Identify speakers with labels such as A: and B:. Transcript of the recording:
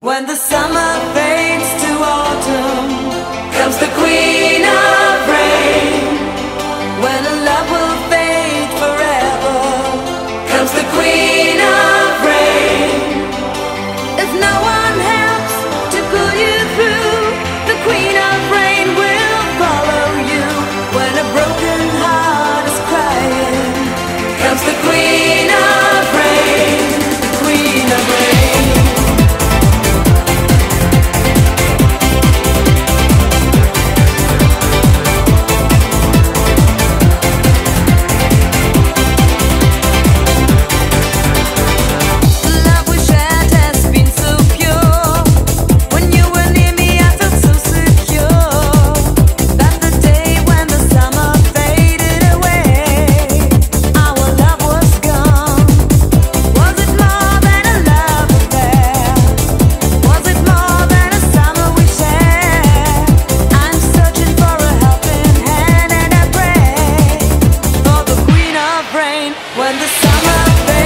A: When the summer brain when the summer.